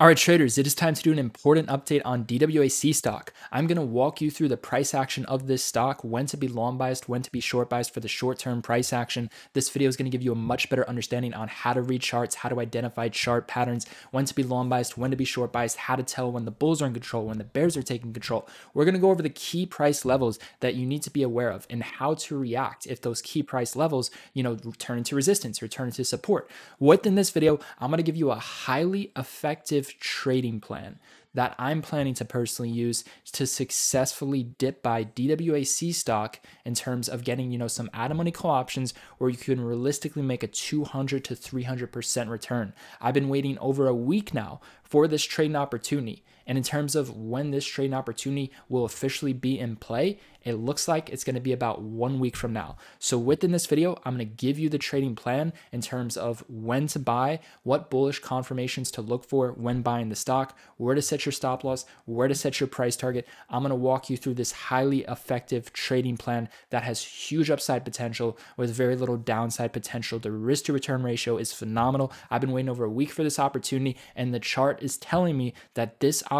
All right, traders, it is time to do an important update on DWAC stock. I'm going to walk you through the price action of this stock, when to be long biased, when to be short biased for the short term price action. This video is going to give you a much better understanding on how to read charts, how to identify chart patterns, when to be long biased, when to be short biased, how to tell when the bulls are in control, when the bears are taking control. We're going to go over the key price levels that you need to be aware of and how to react if those key price levels, you know, turn into resistance or turn into support. Within this video, I'm going to give you a highly effective trading plan that I'm planning to personally use to successfully dip buy DWAC stock in terms of getting, you know, some out of money call options where you can realistically make a 200 to 300% return. I've been waiting over a week now for this trading opportunity. And in terms of when this trading opportunity will officially be in play, it looks like it's going to be about one week from now. So within this video, I'm going to give you the trading plan in terms of when to buy, what bullish confirmations to look for when buying the stock, where to set your stop loss, where to set your price target. I'm going to walk you through this highly effective trading plan that has huge upside potential with very little downside potential. The risk to return ratio is phenomenal. I've been waiting over a week for this opportunity, and the chart is telling me that this opportunity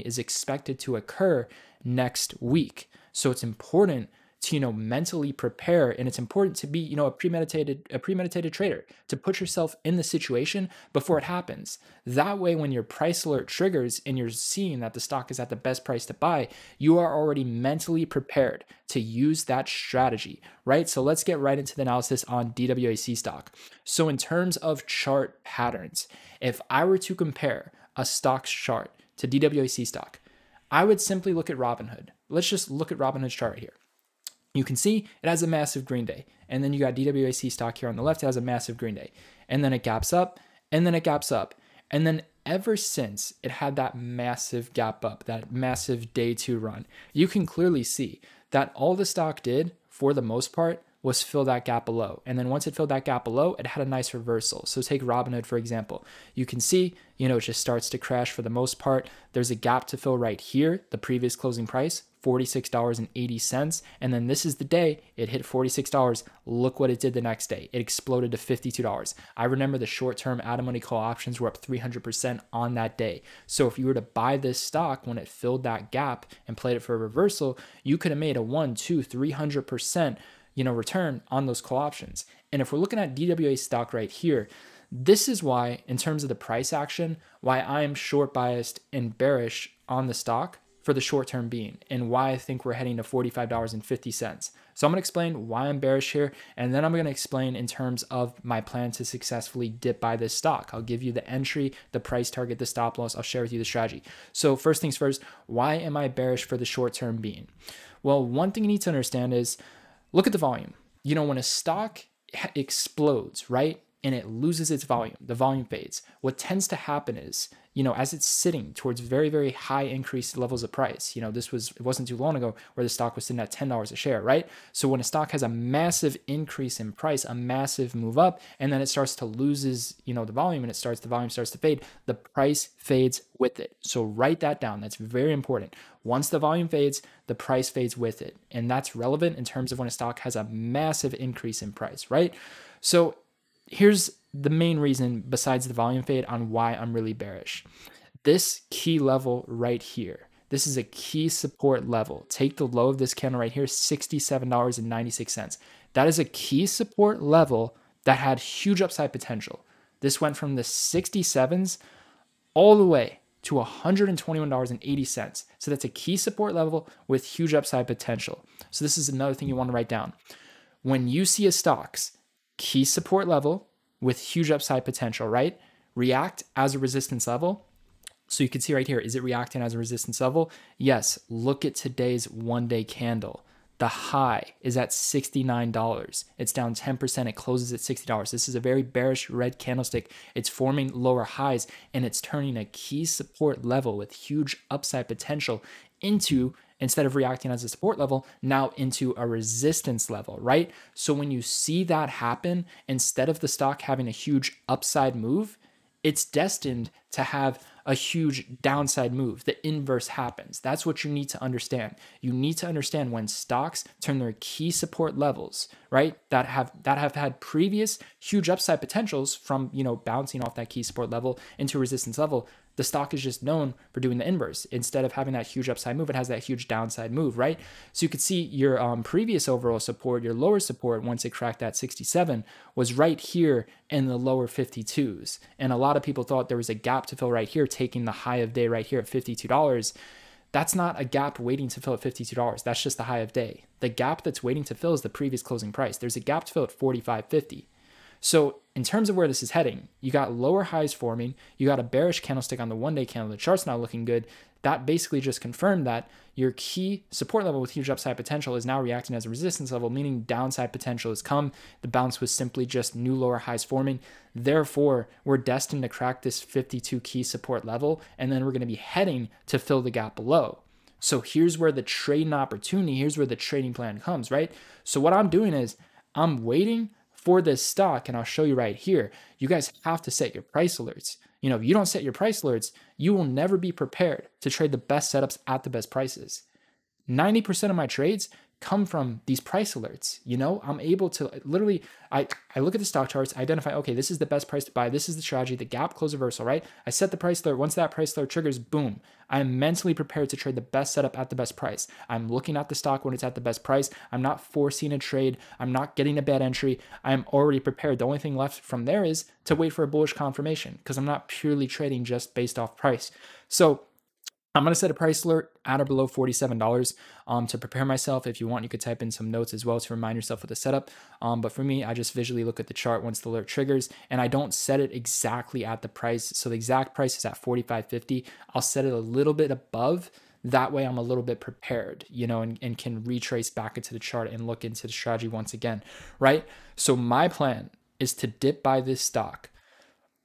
is expected to occur next week. So it's important to you know mentally prepare and it's important to be you know a premeditated a premeditated trader to put yourself in the situation before it happens. That way when your price alert triggers and you're seeing that the stock is at the best price to buy you are already mentally prepared to use that strategy right? So let's get right into the analysis on DWAC stock. So in terms of chart patterns if i were to compare a stock's chart to DWAC stock I would simply look at Robinhood. Let's just look at Robinhood's chart right here. You can see it has a massive green day. And then you got DWAC stock here on the left, it has a massive green day. And then it gaps up, and then it gaps up. And then ever since it had that massive gap up, that massive day two run, you can clearly see that all the stock did, for the most part, was fill that gap below. And then once it filled that gap below, it had a nice reversal. So take Robinhood, for example. You can see, you know, it just starts to crash for the most part. There's a gap to fill right here, the previous closing price, $46.80. And then this is the day it hit $46. Look what it did the next day. It exploded to $52. I remember the short term out of money call options were up 300% on that day. So if you were to buy this stock when it filled that gap and played it for a reversal, you could have made a one, two, 300% you know, return on those call options. And if we're looking at DWA stock right here, this is why, in terms of the price action, why I am short biased and bearish on the stock for the short term being, and why I think we're heading to $45.50. So I'm gonna explain why I'm bearish here, and then I'm gonna explain in terms of my plan to successfully dip buy this stock. I'll give you the entry, the price target, the stop loss. I'll share with you the strategy. So first things first, why am I bearish for the short term being? Well, one thing you need to understand is Look at the volume. You know, when a stock explodes, right? And it loses its volume, the volume fades. What tends to happen is, you know, as it's sitting towards very, very high increased levels of price, you know, this was, it wasn't too long ago where the stock was sitting at $10 a share, right? So when a stock has a massive increase in price, a massive move up, and then it starts to loses, you know, the volume and it starts, the volume starts to fade, the price fades with it. So write that down. That's very important. Once the volume fades, the price fades with it. And that's relevant in terms of when a stock has a massive increase in price, right? So here's the main reason, besides the volume fade, on why I'm really bearish. This key level right here, this is a key support level. Take the low of this candle right here, $67.96. That is a key support level that had huge upside potential. This went from the 67s all the way to $121.80. So that's a key support level with huge upside potential. So this is another thing you want to write down. When you see a stock's key support level with huge upside potential, right? React as a resistance level. So you can see right here, is it reacting as a resistance level? Yes. Look at today's one day candle. The high is at $69. It's down 10%. It closes at $60. This is a very bearish red candlestick. It's forming lower highs and it's turning a key support level with huge upside potential into instead of reacting as a support level, now into a resistance level, right? So when you see that happen, instead of the stock having a huge upside move, it's destined to have a huge downside move. The inverse happens. That's what you need to understand. You need to understand when stocks turn their key support levels, right? That have that have had previous huge upside potentials from, you know, bouncing off that key support level into resistance level. The stock is just known for doing the inverse. Instead of having that huge upside move, it has that huge downside move, right? So you could see your um, previous overall support, your lower support, once it cracked that 67, was right here in the lower 52s. And a lot of people thought there was a gap to fill right here, taking the high of day right here at $52 that's not a gap waiting to fill at $52. That's just the high of day. The gap that's waiting to fill is the previous closing price. There's a gap to fill at 45.50. So in terms of where this is heading, you got lower highs forming, you got a bearish candlestick on the one day candle, the chart's not looking good. That basically just confirmed that your key support level with huge upside potential is now reacting as a resistance level, meaning downside potential has come. The bounce was simply just new lower highs forming. Therefore, we're destined to crack this 52 key support level, and then we're going to be heading to fill the gap below. So here's where the trading opportunity, here's where the trading plan comes, right? So what I'm doing is I'm waiting for this stock, and I'll show you right here, you guys have to set your price alerts. You know, if you don't set your price alerts, you will never be prepared to trade the best setups at the best prices. 90% of my trades come from these price alerts. You know, I'm able to literally, I, I look at the stock charts, identify, okay, this is the best price to buy. This is the strategy, the gap close reversal, right? I set the price alert. Once that price alert triggers, boom, I am mentally prepared to trade the best setup at the best price. I'm looking at the stock when it's at the best price. I'm not forcing a trade. I'm not getting a bad entry. I am already prepared. The only thing left from there is to wait for a bullish confirmation because I'm not purely trading just based off price. So I'm going to set a price alert at or below $47 um, to prepare myself. If you want, you could type in some notes as well to remind yourself of the setup. Um, but for me, I just visually look at the chart once the alert triggers and I don't set it exactly at the price. So the exact price is at 45.50. I'll set it a little bit above. That way I'm a little bit prepared, you know, and, and can retrace back into the chart and look into the strategy once again, right? So my plan is to dip by this stock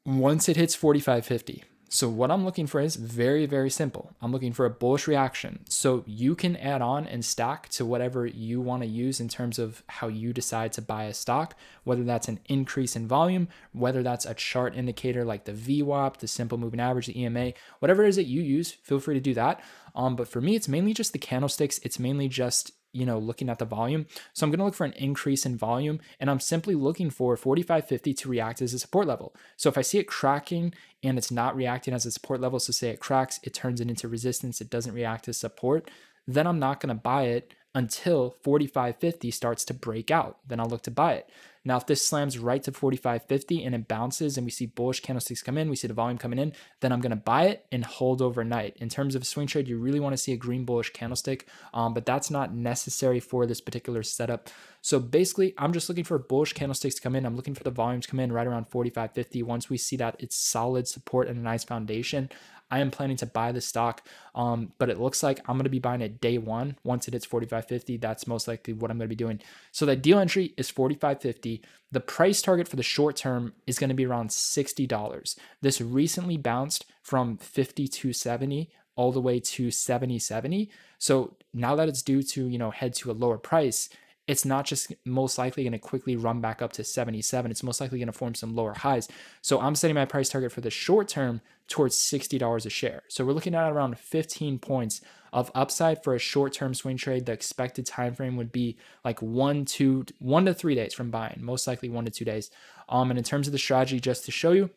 once it hits 45.50 so what I'm looking for is very, very simple. I'm looking for a bullish reaction. So you can add on and stack to whatever you want to use in terms of how you decide to buy a stock, whether that's an increase in volume, whether that's a chart indicator like the VWAP, the simple moving average, the EMA, whatever it is that you use, feel free to do that. Um, but for me, it's mainly just the candlesticks. It's mainly just you know, looking at the volume. So I'm going to look for an increase in volume and I'm simply looking for 4550 to react as a support level. So if I see it cracking and it's not reacting as a support level, so say it cracks, it turns it into resistance, it doesn't react as support, then I'm not going to buy it until 4550 starts to break out. Then I'll look to buy it. Now, if this slams right to 45.50 and it bounces and we see bullish candlesticks come in, we see the volume coming in, then I'm going to buy it and hold overnight. In terms of a swing trade, you really want to see a green bullish candlestick, um, but that's not necessary for this particular setup. So basically, I'm just looking for bullish candlesticks to come in. I'm looking for the volumes to come in right around 45.50. Once we see that it's solid support and a nice foundation, I am planning to buy the stock, um, but it looks like I'm going to be buying it day one. Once it hits 45.50, that's most likely what I'm going to be doing. So that deal entry is 45.50. The price target for the short term is going to be around $60. This recently bounced from 52.70 all the way to 70.70. So now that it's due to, you know, head to a lower price, it's not just most likely going to quickly run back up to 77. It's most likely going to form some lower highs. So I'm setting my price target for the short term towards $60 a share. So we're looking at around 15 points of upside for a short-term swing trade. The expected time frame would be like one, two, one to three days from buying, most likely one to two days. Um, and in terms of the strategy, just to show you,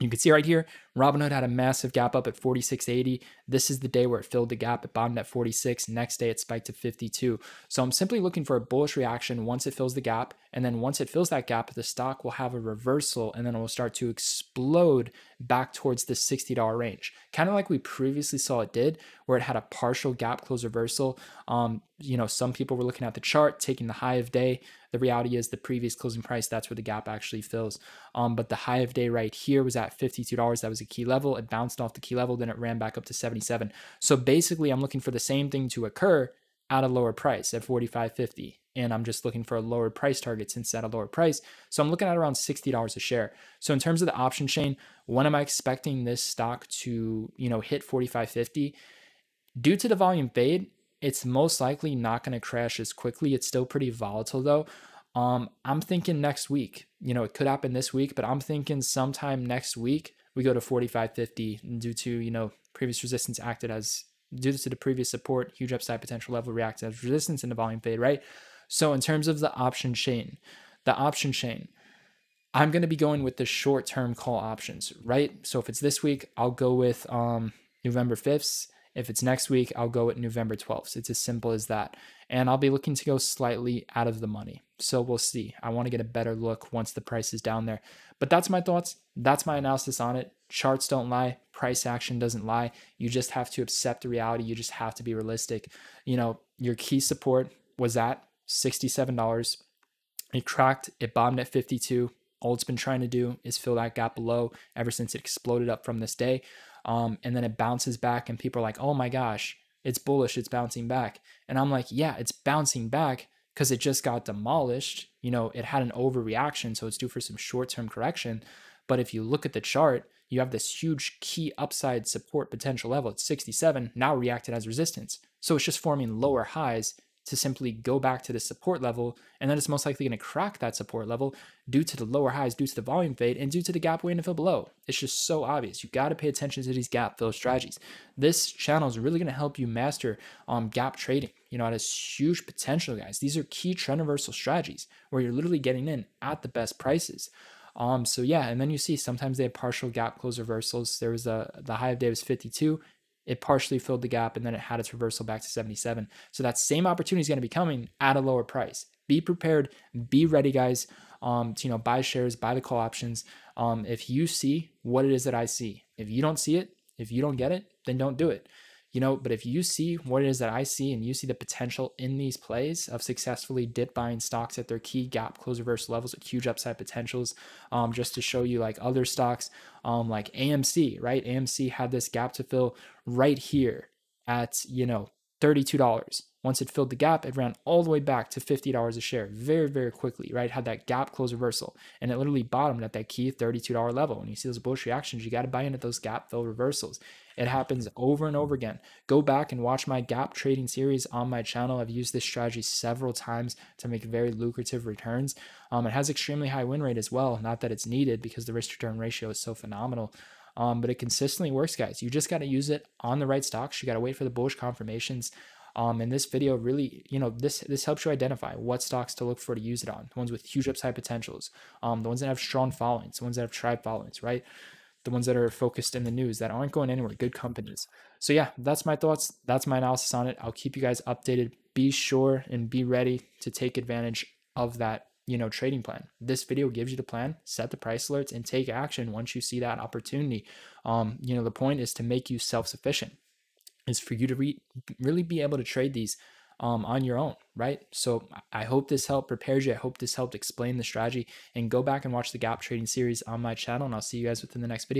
you can see right here, Robinhood had a massive gap up at 46.80. This is the day where it filled the gap. It bottomed at 46. Next day, it spiked to 52. So I'm simply looking for a bullish reaction once it fills the gap. And then once it fills that gap, the stock will have a reversal and then it will start to explode back towards the $60 range. Kind of like we previously saw it did, where it had a partial gap close reversal. Um, you know, some people were looking at the chart, taking the high of day. The reality is the previous closing price, that's where the gap actually fills. Um, but the high of day right here was at $52. That was a key level. It bounced off the key level, then it ran back up to 77. So basically, I'm looking for the same thing to occur at a lower price at 45.50 and I'm just looking for a lower price target since at a lower price. So I'm looking at around $60 a share. So in terms of the option chain, when am I expecting this stock to, you know, hit 45.50? Due to the volume fade, it's most likely not going to crash as quickly. It's still pretty volatile though. Um, I'm thinking next week. You know, it could happen this week, but I'm thinking sometime next week we go to 45.50 due to, you know, previous resistance acted as due to the previous support, huge upside potential level reacted as resistance in the volume fade, right? So in terms of the option chain, the option chain, I'm going to be going with the short term call options, right? So if it's this week, I'll go with um, November 5th. If it's next week, I'll go with November 12th. It's as simple as that. And I'll be looking to go slightly out of the money. So we'll see. I want to get a better look once the price is down there. But that's my thoughts. That's my analysis on it. Charts don't lie. Price action doesn't lie. You just have to accept the reality. You just have to be realistic. You know, your key support was at $67. It cracked, it bombed at 52. All it's been trying to do is fill that gap below ever since it exploded up from this day. Um, and then it bounces back, and people are like, oh my gosh, it's bullish, it's bouncing back. And I'm like, yeah, it's bouncing back because it just got demolished. You know, it had an overreaction, so it's due for some short term correction. But if you look at the chart, you have this huge key upside support potential level at 67, now reacted as resistance. So it's just forming lower highs to simply go back to the support level, and then it's most likely going to crack that support level due to the lower highs, due to the volume fade, and due to the gap waiting to fill below. It's just so obvious. You got to pay attention to these gap fill strategies. This channel is really going to help you master um, gap trading. You know, it has huge potential, guys. These are key trend reversal strategies where you're literally getting in at the best prices. Um, so yeah, and then you see sometimes they have partial gap close reversals. There was a the high of day was 52 it partially filled the gap and then it had its reversal back to 77. So that same opportunity is going to be coming at a lower price. Be prepared, be ready, guys. Um, to you know, buy shares, buy the call options. Um, if you see what it is that I see, if you don't see it, if you don't get it, then don't do it you know but if you see what it is that i see and you see the potential in these plays of successfully dip buying stocks at their key gap close reverse levels with huge upside potentials um, just to show you like other stocks um, like amc right amc had this gap to fill right here at you know $32 once it filled the gap, it ran all the way back to $50 a share very, very quickly, right? Had that gap close reversal and it literally bottomed at that key $32 level. When you see those bullish reactions, you got to buy in at those gap fill reversals. It happens over and over again. Go back and watch my gap trading series on my channel. I've used this strategy several times to make very lucrative returns. Um, it has extremely high win rate as well. Not that it's needed because the risk return ratio is so phenomenal. Um, but it consistently works, guys. You just got to use it on the right stocks. You got to wait for the bullish confirmations. Um, and this video really, you know, this this helps you identify what stocks to look for to use it on. The ones with huge upside potentials, um, the ones that have strong followings, the ones that have tribe followings, right? The ones that are focused in the news that aren't going anywhere, good companies. So yeah, that's my thoughts. That's my analysis on it. I'll keep you guys updated. Be sure and be ready to take advantage of that you know trading plan this video gives you the plan set the price alerts and take action once you see that opportunity um you know the point is to make you self-sufficient is for you to re- really be able to trade these um, on your own, right? So I hope this helped prepare you. I hope this helped explain the strategy and go back and watch the gap trading series on my channel and I'll see you guys within the next video.